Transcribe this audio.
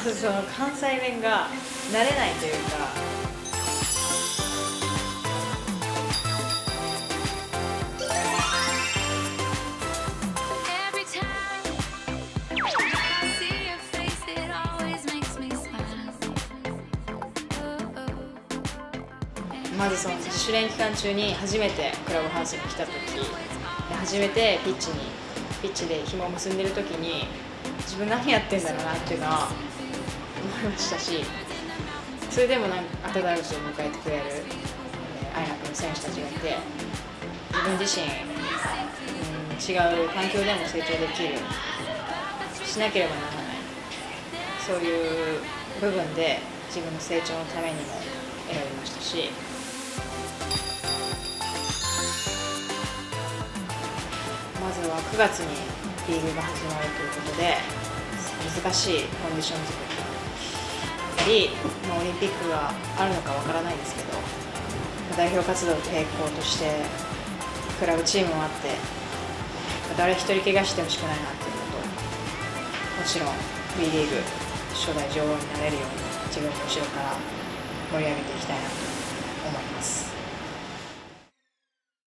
その関西弁が慣れないというか。まずその自主練期間中に初めてクラブハウスに来た時初めてピッチにピッチで紐を結んでる時に自分何やってんだろうなっていうのはましたしそれでもなんかアタダルスを迎えてくれるアイナックの選手たちがいて自分自身、うん、違う環境でも成長できるしなければならないそういう部分で自分の成長のためにも選びましたし。まずは9月にリーグが始まるということで難しいコンディション作りたり、まあ、オリンピックがあるのかわからないですけど代表活動と並行としてクラブチームもあって誰一人怪我してほしくないなっていうこともちろん B リーグ初代女王になれるように自分の後ろから盛り上げていきたいなと思います。